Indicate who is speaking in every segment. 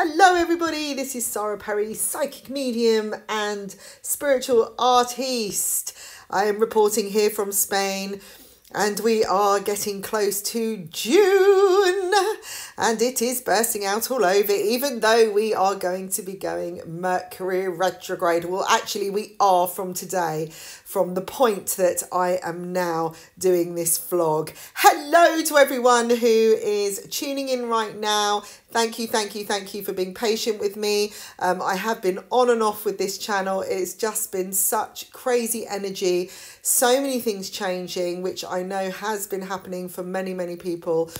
Speaker 1: Hello, everybody. This is Sara Perry, psychic medium and spiritual artiste. I am reporting here from Spain, and we are getting close to June, and it is bursting out all over, even though we are going to be going Mercury retrograde. Well, actually, we are from today from the point that I am now doing this vlog. Hello to everyone who is tuning in right now. Thank you, thank you, thank you for being patient with me. Um, I have been on and off with this channel. It's just been such crazy energy, so many things changing, which I know has been happening for many, many people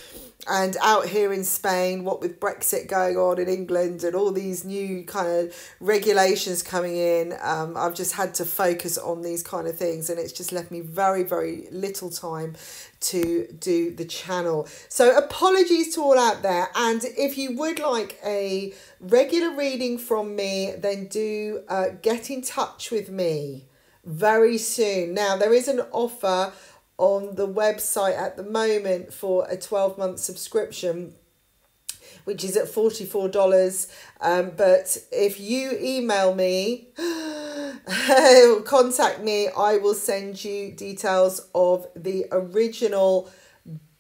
Speaker 1: and out here in Spain, what with Brexit going on in England and all these new kind of regulations coming in, um, I've just had to focus on these kind of things, and it's just left me very, very little time to do the channel. So apologies to all out there, and if you would like a regular reading from me, then do uh, get in touch with me very soon. Now there is an offer on the website at the moment for a 12 month subscription which is at $44 um, but if you email me contact me i will send you details of the original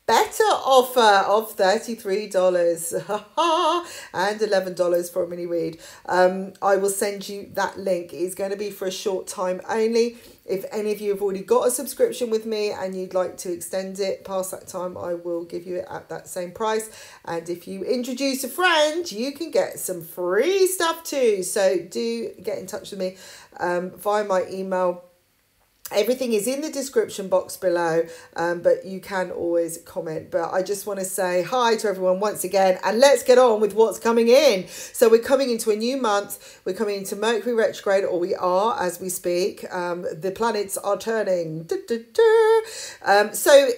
Speaker 1: better offer of $33 and $11 for a mini read. Um, I will send you that link. It's going to be for a short time only. If any of you have already got a subscription with me and you'd like to extend it past that time, I will give you it at that same price. And if you introduce a friend, you can get some free stuff too. So do get in touch with me um, via my email Everything is in the description box below, um, but you can always comment. But I just want to say hi to everyone once again, and let's get on with what's coming in. So we're coming into a new month. We're coming into Mercury retrograde, or we are as we speak. Um, the planets are turning. Um, so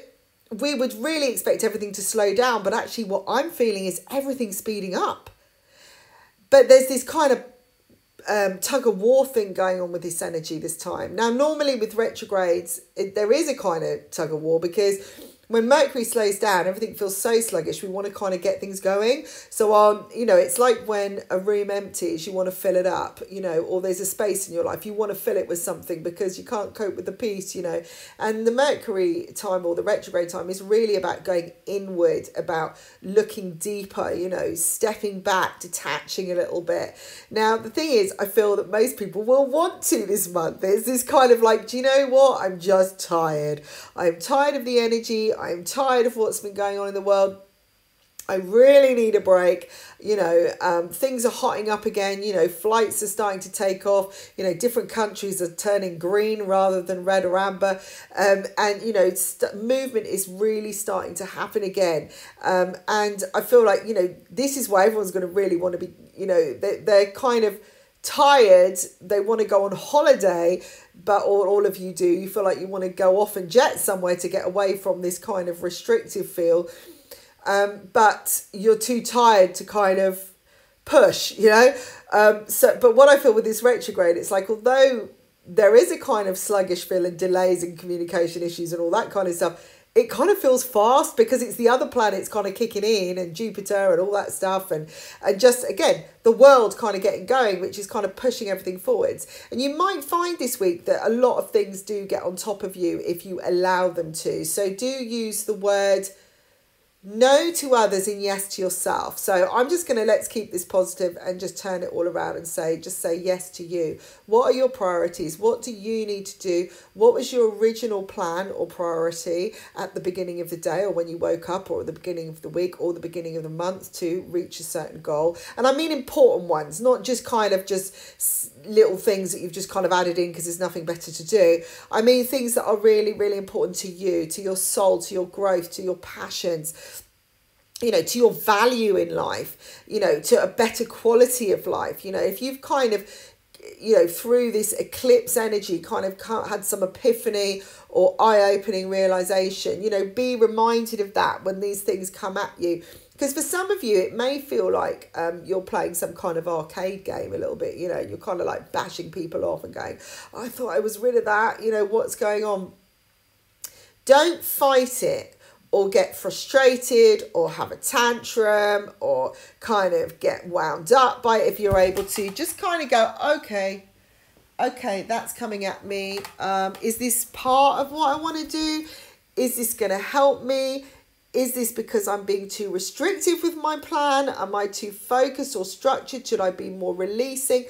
Speaker 1: we would really expect everything to slow down, but actually, what I'm feeling is everything speeding up. But there's this kind of um, tug of war thing going on with this energy this time. Now, normally with retrogrades, it, there is a kind of tug of war because when Mercury slows down, everything feels so sluggish. We want to kind of get things going. So on, you know, it's like when a room empties, you want to fill it up, you know, or there's a space in your life, you want to fill it with something because you can't cope with the peace, you know. And the Mercury time or the retrograde time is really about going inward, about looking deeper, you know, stepping back, detaching a little bit. Now, the thing is, I feel that most people will want to this month. There's this kind of like, do you know what? I'm just tired. I'm tired of the energy. I'm tired of what's been going on in the world. I really need a break. You know, um, things are hotting up again. You know, flights are starting to take off. You know, different countries are turning green rather than red or amber. Um, and, you know, movement is really starting to happen again. Um, and I feel like, you know, this is why everyone's going to really want to be, you know, they, they're kind of tired. They want to go on holiday but all, all of you do, you feel like you want to go off and jet somewhere to get away from this kind of restrictive feel. Um, but you're too tired to kind of push, you know? Um, so, but what I feel with this retrograde, it's like, although there is a kind of sluggish feel and delays and communication issues and all that kind of stuff, it kind of feels fast because it's the other planets kind of kicking in and Jupiter and all that stuff. And and just again the world kind of getting going which is kind of pushing everything forwards. And you might find this week that a lot of things do get on top of you if you allow them to. So do use the word no to others and yes to yourself. So I'm just going to let's keep this positive and just turn it all around and say, just say yes to you. What are your priorities? What do you need to do? What was your original plan or priority at the beginning of the day or when you woke up or at the beginning of the week or the beginning of the month to reach a certain goal? And I mean important ones, not just kind of just little things that you've just kind of added in because there's nothing better to do. I mean things that are really, really important to you, to your soul, to your growth, to your passions you know, to your value in life, you know, to a better quality of life. You know, if you've kind of, you know, through this eclipse energy, kind of had some epiphany or eye opening realization, you know, be reminded of that when these things come at you. Because for some of you, it may feel like um, you're playing some kind of arcade game a little bit, you know, you're kind of like bashing people off and going, I thought I was rid of that, you know, what's going on? Don't fight it or get frustrated or have a tantrum or kind of get wound up by it if you're able to. Just kind of go okay okay that's coming at me. Um, is this part of what i want to do? Is this going to help me? Is this because i'm being too restrictive with my plan? Am i too focused or structured? Should i be more releasing?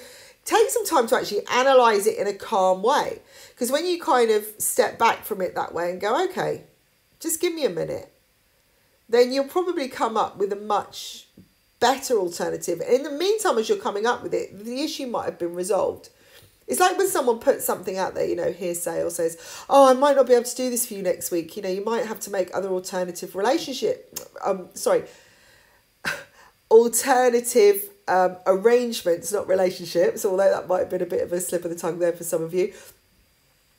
Speaker 1: Take some time to actually analyze it in a calm way. Because when you kind of step back from it that way and go okay just give me a minute. Then you'll probably come up with a much better alternative. And in the meantime, as you're coming up with it, the issue might have been resolved. It's like when someone puts something out there, you know, hearsay or says, "Oh, I might not be able to do this for you next week." You know, you might have to make other alternative relationship. Um, sorry, alternative um, arrangements, not relationships. Although that might have been a bit of a slip of the tongue there for some of you.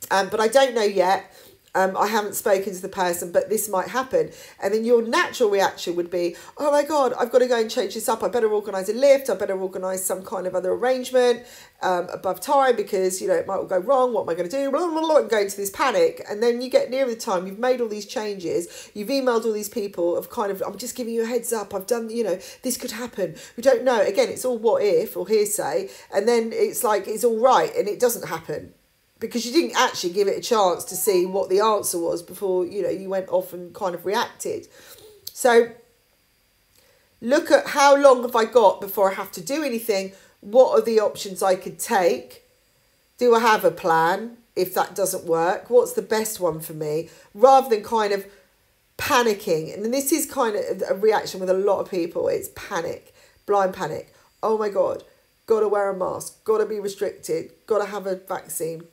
Speaker 1: Um, but I don't know yet um, I haven't spoken to the person, but this might happen. And then your natural reaction would be, oh my God, I've got to go and change this up. I better organise a lift. I better organise some kind of other arrangement um, above time because, you know, it might all go wrong. What am I going to do? Blah, blah, blah, and go into this panic. And then you get near the time, you've made all these changes, you've emailed all these people of kind of, I'm just giving you a heads up. I've done, you know, this could happen. We don't know. Again, it's all what if or hearsay. And then it's like, it's all right and it doesn't happen because you didn't actually give it a chance to see what the answer was before you know you went off and kind of reacted. So look at how long have i got before i have to do anything? What are the options i could take? Do i have a plan if that doesn't work? What's the best one for me? Rather than kind of panicking and this is kind of a reaction with a lot of people it's panic blind panic. Oh my god gotta wear a mask gotta be restricted gotta have a vaccine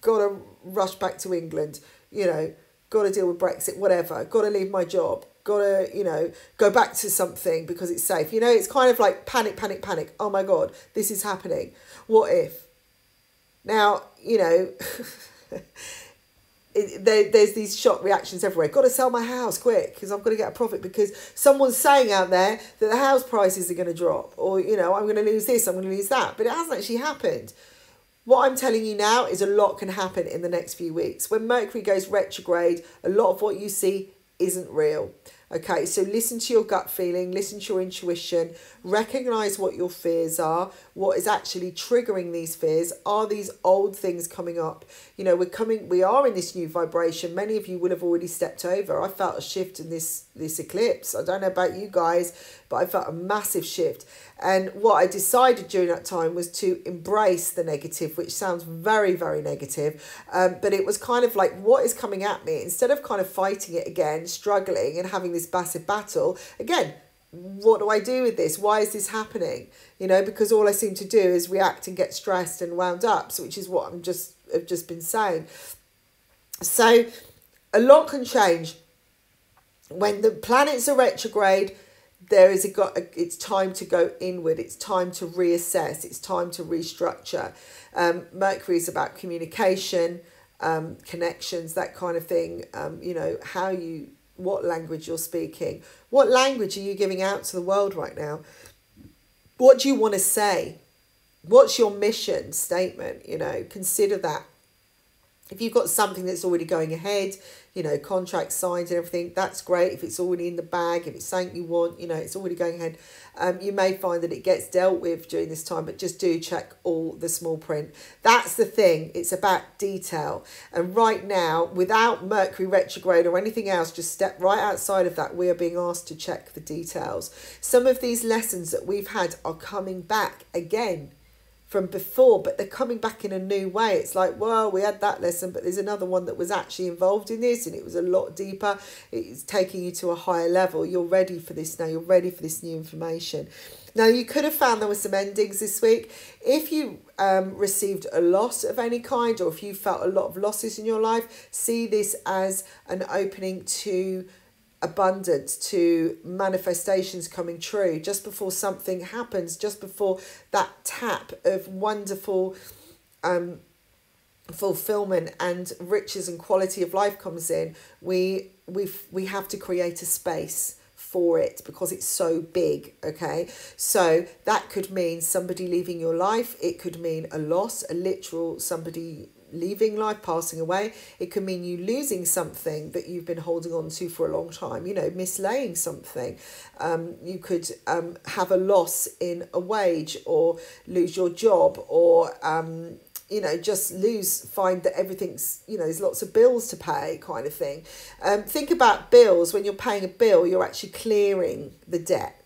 Speaker 1: got to rush back to England, you know, got to deal with Brexit, whatever, got to leave my job, got to, you know, go back to something because it's safe. You know, it's kind of like panic, panic, panic. Oh my God, this is happening. What if? Now, you know, it, there, there's these shock reactions everywhere. Got to sell my house quick because I've got to get a profit because someone's saying out there that the house prices are going to drop or, you know, I'm going to lose this, I'm going to lose that. But it hasn't actually happened. What I'm telling you now is a lot can happen in the next few weeks. When Mercury goes retrograde, a lot of what you see isn't real. Okay, so listen to your gut feeling, listen to your intuition, recognize what your fears are, what is actually triggering these fears. Are these old things coming up? You know, we're coming, we are in this new vibration. Many of you will have already stepped over. I felt a shift in this this eclipse. I don't know about you guys, but I felt a massive shift. And what I decided during that time was to embrace the negative, which sounds very, very negative. Um, but it was kind of like, what is coming at me? Instead of kind of fighting it again, struggling and having this massive battle, again, what do I do with this? Why is this happening? You know, because all I seem to do is react and get stressed and wound up, so which is what I'm just have just been saying. So a lot can change when the planets are retrograde there is a got it's time to go inward it's time to reassess it's time to restructure. Um, mercury is about communication um, connections that kind of thing. Um, you know how you what language you're speaking. What language are you giving out to the world right now? What do you want to say? What's your mission statement you know? Consider that if you've got something that's already going ahead you know, contract signed and everything, that's great. If it's already in the bag, if it's something you want, you know, it's already going ahead, um, you may find that it gets dealt with during this time, but just do check all the small print. That's the thing, it's about detail. And right now, without Mercury retrograde or anything else, just step right outside of that, we are being asked to check the details. Some of these lessons that we've had are coming back again from before, but they're coming back in a new way. It's like, well, we had that lesson, but there's another one that was actually involved in this and it was a lot deeper. It's taking you to a higher level. You're ready for this now. You're ready for this new information. Now, you could have found there were some endings this week. If you um, received a loss of any kind or if you felt a lot of losses in your life, see this as an opening to abundance to manifestations coming true just before something happens just before that tap of wonderful um fulfillment and riches and quality of life comes in we we we have to create a space for it because it's so big okay? So that could mean somebody leaving your life it could mean a loss a literal somebody leaving life, passing away. It can mean you losing something that you've been holding on to for a long time, you know, mislaying something. Um, you could um, have a loss in a wage or lose your job or, um, you know, just lose, find that everything's, you know, there's lots of bills to pay kind of thing. Um, think about bills. When you're paying a bill, you're actually clearing the debt,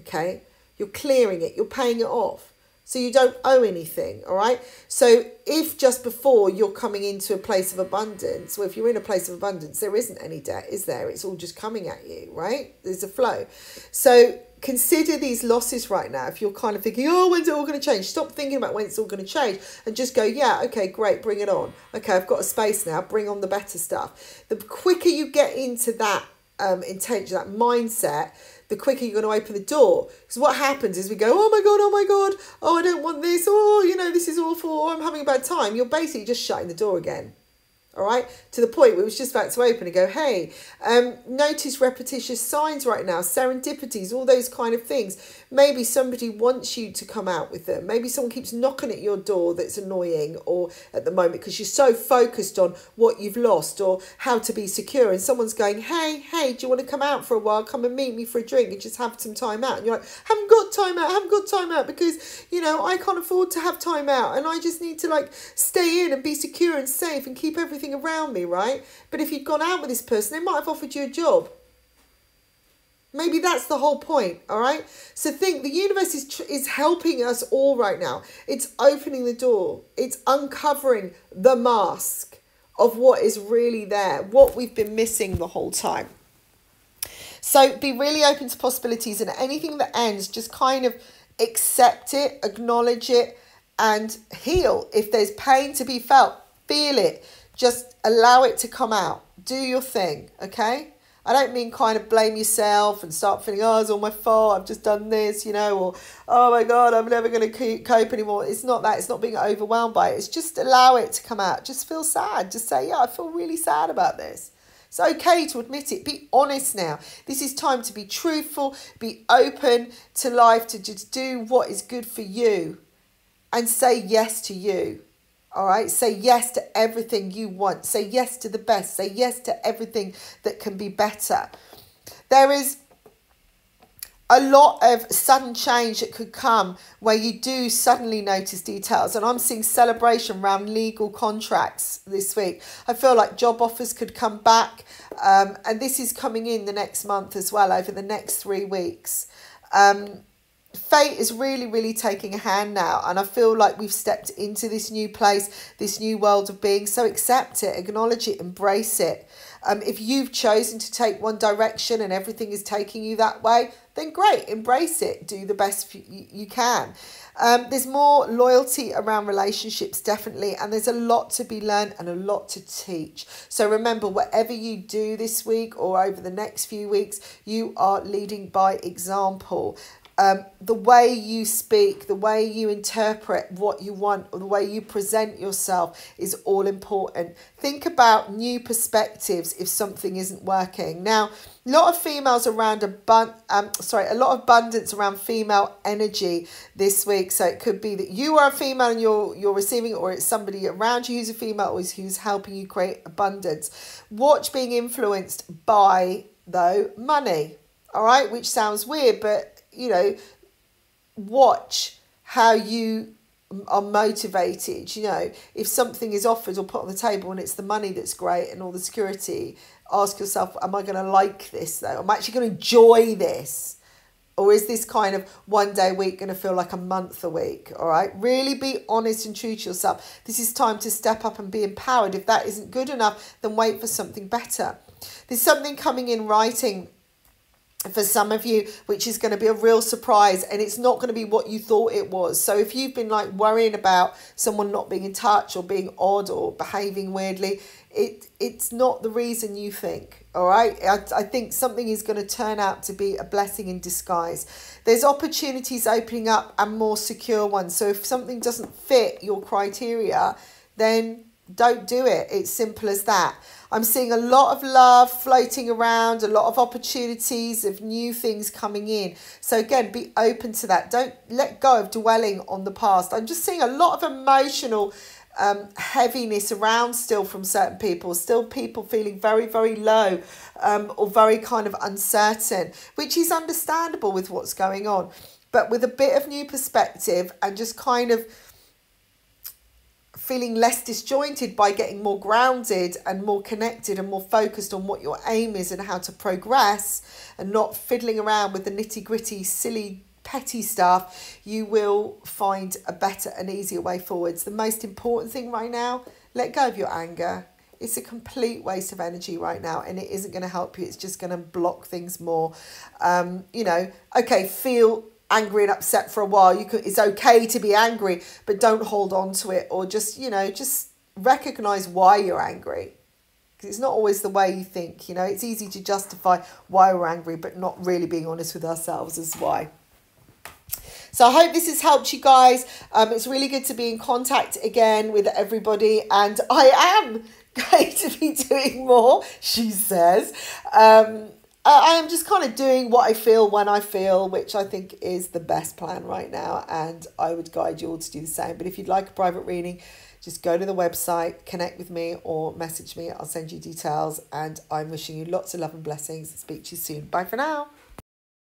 Speaker 1: okay? You're clearing it, you're paying it off. So you don't owe anything, all right? So if just before you're coming into a place of abundance, or if you're in a place of abundance, there isn't any debt, is there? It's all just coming at you, right? There's a flow. So consider these losses right now. If you're kind of thinking, oh, when's it all going to change? Stop thinking about when it's all going to change and just go, yeah, okay, great, bring it on. Okay, I've got a space now, bring on the better stuff. The quicker you get into that um, intention, that mindset, the quicker you're going to open the door. Because what happens is we go, oh my God, oh my God, oh, I don't want this, oh, you know, this is awful, oh, I'm having a bad time. You're basically just shutting the door again all right to the point where it was just about to open and go hey um notice repetitious signs right now serendipities all those kind of things maybe somebody wants you to come out with them maybe someone keeps knocking at your door that's annoying or at the moment because you're so focused on what you've lost or how to be secure and someone's going hey hey do you want to come out for a while come and meet me for a drink and just have some time out and you're like "I haven't got time out I haven't got time out because you know i can't afford to have time out and i just need to like stay in and be secure and safe and keep everything everything around me, right? But if you'd gone out with this person, they might have offered you a job. Maybe that's the whole point, all right? So think the universe is, is helping us all right now. It's opening the door, it's uncovering the mask of what is really there, what we've been missing the whole time. So be really open to possibilities and anything that ends, just kind of accept it, acknowledge it, and heal. If there's pain to be felt, feel it. Just allow it to come out. Do your thing, okay? I don't mean kind of blame yourself and start feeling, oh, it's all my fault, I've just done this, you know, or oh my God, I'm never going to cope anymore. It's not that. It's not being overwhelmed by it. It's just allow it to come out. Just feel sad. Just say, yeah, I feel really sad about this. It's okay to admit it. Be honest now. This is time to be truthful, be open to life, to just do what is good for you and say yes to you. All right. Say yes to everything you want. Say yes to the best. Say yes to everything that can be better. There is a lot of sudden change that could come where you do suddenly notice details. And I'm seeing celebration around legal contracts this week. I feel like job offers could come back. Um, and this is coming in the next month as well, over the next three weeks. Um, fate is really, really taking a hand now. And I feel like we've stepped into this new place, this new world of being. So accept it, acknowledge it, embrace it. Um, if you've chosen to take one direction and everything is taking you that way, then great, embrace it, do the best you, can. Um, there's more loyalty around relationships, definitely, and there's a lot to be learned and a lot to teach. So remember, whatever you do this week or over the next few weeks, you are leading by example um, the way you speak, the way you interpret what you want, or the way you present yourself is all important. Think about new perspectives if something isn't working. Now, a lot of females around abund- um, sorry, a lot of abundance around female energy this week. So it could be that you are a female and you're you're receiving, or it's somebody around you who's a female or who's helping you create abundance. Watch being influenced by though money. All right, which sounds weird, but you know, watch how you are motivated. You know, if something is offered or put on the table and it's the money that's great and all the security, ask yourself, am I going to like this though? Am I'm actually going to enjoy this. Or is this kind of one day a week going to feel like a month a week? All right. Really be honest and true to yourself. This is time to step up and be empowered. If that isn't good enough, then wait for something better. There's something coming in writing for some of you, which is going to be a real surprise and it's not going to be what you thought it was. So if you've been like worrying about someone not being in touch or being odd or behaving weirdly, it it's not the reason you think. All right. I, I think something is going to turn out to be a blessing in disguise. There's opportunities opening up and more secure ones. So if something doesn't fit your criteria, then don't do it. It's simple as that. I'm seeing a lot of love floating around, a lot of opportunities of new things coming in. So, again, be open to that. Don't let go of dwelling on the past. I'm just seeing a lot of emotional um, heaviness around still from certain people, still people feeling very, very low um, or very kind of uncertain, which is understandable with what's going on. But with a bit of new perspective and just kind of feeling less disjointed by getting more grounded and more connected and more focused on what your aim is and how to progress and not fiddling around with the nitty gritty, silly petty stuff, you will find a better and easier way forwards. The most important thing right now, let go of your anger. It's a complete waste of energy right now and it isn't going to help you. It's just going to block things more. Um, you know, okay, feel angry and upset for a while. You could it's okay to be angry, but don't hold on to it or just, you know, just recognize why you're angry because it's not always the way you think you know it's easy to justify why we're angry but not really being honest with ourselves as why so I hope this has helped you guys. Um, it's really good to be in contact again with everybody, and I am going to be doing more, she says. Um, Uh, I am just kind of doing what I feel when I feel, which I think is the best plan right now. And I would guide you all to do the same. But if you'd like a private reading, just go to the website, connect with me, or message me. I'll send you details. And I'm wishing you lots of love and blessings. Speak to you soon. Bye for now.